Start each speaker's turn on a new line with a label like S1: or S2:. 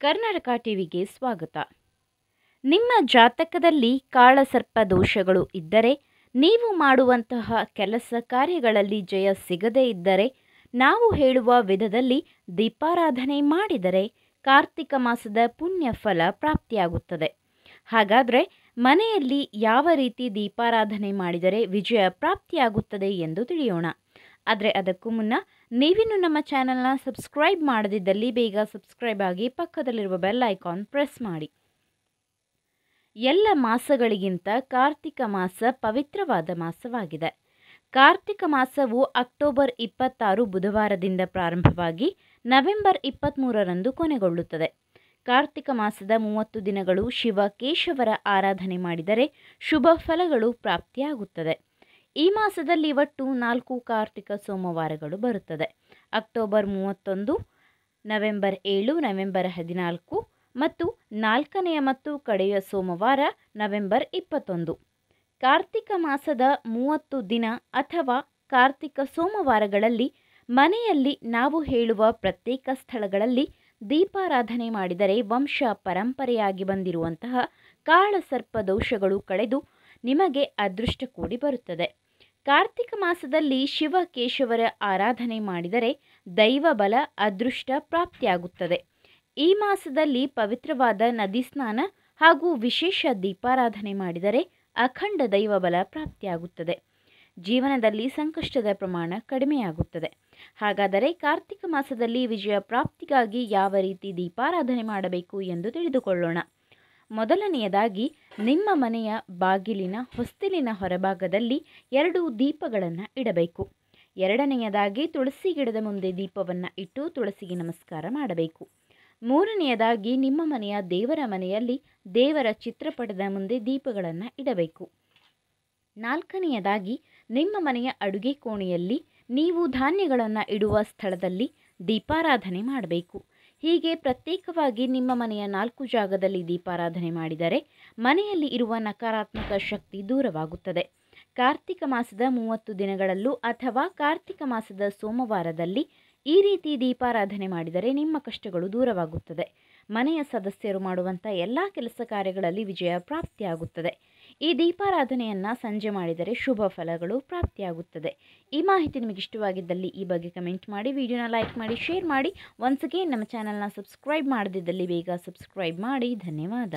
S1: ಕರ್ನಾಟಕ ಟಿವಿಗೆ ಸ್ವಾಗತ. ನಿಮ್ಮ ಜಾತಕದಲ್ಲಿ ಕಾಳಸರ್ಪ ದೋಷಗಳು ಇದ್ದರೆ, ನೀವು ಮಾಡುವಂತಹ ಕೆಲಸ ಕಾರ್ಯಗಳಲ್ಲಿ ಜಯ ಸಿಗದೇ ಇದ್ದರೆ, ನಾವು ಹೇಳುವ ವಿಧದಲ್ಲಿ ದೀಪಾರಾಧನೆ ಮಾಡಿದರೆ ಕಾರ್ತಿಕ ಮಾಸದ ಪುಣ್ಯ ಫಲ ಪ್ರಾಪ್ತಿಯಾಗುತ್ತದೆ. ಹಾಗಾದರೆ ಮನೆಯಲ್ಲಿ ಯಾವ ರೀತಿ ದೀಪಾರಾಧನೆ ಮಾಡಿದರೆ ವಿಜಯ ಪ್ರಾಪ್ತಿಯಾಗುತ್ತದೆ ಎಂದು ತಿಳಿಯೋಣ. ಆದರೆ ಅದಕ್ಕೂ ಮುನ್ನ ನೀವಿನ್ನು ನಮ್ಮ ಚಾನಲ್ನ ಸಬ್ಸ್ಕ್ರೈಬ್ ಮಾಡದಿದ್ದಲ್ಲಿ ಬೇಗ ಸಬ್ಸ್ಕ್ರೈಬ್ ಆಗಿ ಪಕ್ಕದಲ್ಲಿರುವ ಬೆಲ್ ಐಕಾನ್ ಪ್ರೆಸ್ ಮಾಡಿ. ಎಲ್ಲ ಮಾಸಗಳಿಗಿಂತ ಕಾರ್ತಿಕ ಮಾಸ ಪವಿತ್ರವಾದ ಮಾಸವಾಗಿದೆ. ಕಾರ್ತಿಕ ಮಾಸವು ಅಕ್ಟೋಬರ್ ಇಪ್ಪತ್ತಾರು ಬುಧವಾರದಿಂದ ಪ್ರಾರಂಭವಾಗಿ ನವೆಂಬರ್ ಇಪ್ಪತ್ತ್ಮೂರರಂದು ಕೊನೆಗೊಳ್ಳುತ್ತದೆ. ಕಾರ್ತಿಕ ಮಾಸದ ಮೂವತ್ತು ದಿನಗಳು ಶಿವ ಕೇಶವರ ಆರಾಧನೆ ಮಾಡಿದರೆ ಶುಭ ಫಲಗಳು ಪ್ರಾಪ್ತಿಯಾಗುತ್ತದೆ. ಈ ಮಾಸದಲ್ಲಿ ಒಟ್ಟು ನಾಲ್ಕು ಕಾರ್ತಿಕ ಸೋಮವಾರಗಳು ಬರುತ್ತದೆ. ಅಕ್ಟೋಬರ್ ಮೂವತ್ತೊಂದು, ನವೆಂಬರ್ ಏಳು, ನವೆಂಬರ್ ಹದಿನಾಲ್ಕು ಮತ್ತು ನಾಲ್ಕನೆಯ ಮತ್ತು ಕಡೆಯ ಸೋಮವಾರ, ನವೆಂಬರ್ ಇಪ್ಪತ್ತೊಂದು. ಕಾರ್ತಿಕ ಮಾಸದ ಮೂವತ್ತು ದಿನ ಅಥವಾ ಕಾರ್ತಿಕ ಸೋಮವಾರಗಳಲ್ಲಿ ಮನೆಯಲ್ಲಿ ನಾವು ಹೇಳುವ ಪ್ರತ್ಯೇಕ ಸ್ಥಳಗಳಲ್ಲಿ ದೀಪಾರಾಧನೆ ಮಾಡಿದರೆ ವಂಶ ಪರಂಪರೆಯಾಗಿ ಬಂದಿರುವಂತಹ ಕಾಳಸರ್ಪ ದೋಷಗಳು ಕಳೆದು ನಿಮಗೆ ಅದೃಷ್ಟ ಕೂಡಿ ಬರುತ್ತದೆ. ಕಾರ್ತಿಕ ಮಾಸದಲ್ಲಿ ಶಿವ ಕೇಶವರ ಆರಾಧನೆ ಮಾಡಿದರೆ ದೈವ ಬಲ, ಅದೃಷ್ಟ ಪ್ರಾಪ್ತಿಯಾಗುತ್ತದೆ. ಈ ಮಾಸದಲ್ಲಿ ಪವಿತ್ರವಾದ ನದಿ ಸ್ನಾನ ಹಾಗೂ ವಿಶೇಷ ದೀಪಾರಾಧನೆ ಮಾಡಿದರೆ ಅಖಂಡ ದೈವ ಬಲ ಪ್ರಾಪ್ತಿಯಾಗುತ್ತದೆ. ಜೀವನದಲ್ಲಿ ಸಂಕಷ್ಟದ ಪ್ರಮಾಣ ಕಡಿಮೆಯಾಗುತ್ತದೆ. ಹಾಗಾದರೆ ಕಾರ್ತಿಕ ಮಾಸದಲ್ಲಿ ವಿಜಯ ಪ್ರಾಪ್ತಿಗಾಗಿ ಯಾವ ರೀತಿ ದೀಪಾರಾಧನೆ ಮಾಡಬೇಕು ಎಂದು ತಿಳಿದುಕೊಳ್ಳೋಣ. ಮೊದಲನೆಯದಾಗಿ, ನಿಮ್ಮ ಮನೆಯ ಬಾಗಿಲಿನ ಹೊಸ್ತಿಲಿನ ಹೊರಭಾಗದಲ್ಲಿ ಎರಡು ದೀಪಗಳನ್ನು ಇಡಬೇಕು. ಎರಡನೆಯದಾಗಿ, ತುಳಸಿ ಗಿಡದ ಮುಂದೆ ದೀಪವನ್ನು ಇಟ್ಟು ತುಳಸಿಗೆ ನಮಸ್ಕಾರ ಮಾಡಬೇಕು. ಮೂರನೆಯದಾಗಿ, ನಿಮ್ಮ ಮನೆಯ ದೇವರ ಮನೆಯಲ್ಲಿ ದೇವರ ಚಿತ್ರಪಟದ ಮುಂದೆ ದೀಪಗಳನ್ನು ಇಡಬೇಕು. ನಾಲ್ಕನೆಯದಾಗಿ, ನಿಮ್ಮ ಮನೆಯ ಅಡುಗೆ ಕೋಣೆಯಲ್ಲಿ ನೀವು ಧಾನ್ಯಗಳನ್ನು ಇಡುವ ಸ್ಥಳದಲ್ಲಿ ದೀಪಾರಾಧನೆ ಮಾಡಬೇಕು. ಹೀಗೆ ಪ್ರತ್ಯೇಕವಾಗಿ ನಿಮ್ಮ ಮನೆಯ ನಾಲ್ಕು ಜಾಗದಲ್ಲಿ ದೀಪಾರಾಧನೆ ಮಾಡಿದರೆ ಮನೆಯಲ್ಲಿ ಇರುವ ನಕಾರಾತ್ಮಕ ಶಕ್ತಿ ದೂರವಾಗುತ್ತದೆ. ಕಾರ್ತಿಕ ಮಾಸದ ಮೂವತ್ತು ದಿನಗಳಲ್ಲೂ ಅಥವಾ ಕಾರ್ತಿಕ ಮಾಸದ ಸೋಮವಾರದಲ್ಲಿ ಈ ರೀತಿ ದೀಪಾರಾಧನೆ ಮಾಡಿದರೆ ನಿಮ್ಮ ಕಷ್ಟಗಳು ದೂರವಾಗುತ್ತದೆ. ಮನೆಯ ಸದಸ್ಯರು ಮಾಡುವಂಥ ಎಲ್ಲ ಕೆಲಸ ಕಾರ್ಯಗಳಲ್ಲಿ ವಿಜಯ ಪ್ರಾಪ್ತಿಯಾಗುತ್ತದೆ. ಈ ದೀಪಾರಾಧನೆಯನ್ನು ಸಂಜೆ ಮಾಡಿದರೆ ಶುಭ ಫಲಗಳು ಪ್ರಾಪ್ತಿಯಾಗುತ್ತದೆ. ಈ ಮಾಹಿತಿ ನಿಮಗೆ ಇಷ್ಟವಾಗಿದ್ದಲ್ಲಿ ಈ ಬಗ್ಗೆ ಕಮೆಂಟ್ ಮಾಡಿ, ವಿಡಿಯೋನ ಲೈಕ್ ಮಾಡಿ, ಶೇರ್ ಮಾಡಿ. ಒನ್ಸ್ ಅಗೇನ್ ನಮ್ಮ ಚಾನಲ್ನ ಸಬ್ಸ್ಕ್ರೈಬ್ ಮಾಡದಿದ್ದಲ್ಲಿ ಬೇಗ ಸಬ್ಸ್ಕ್ರೈಬ್ ಮಾಡಿ. ಧನ್ಯವಾದ.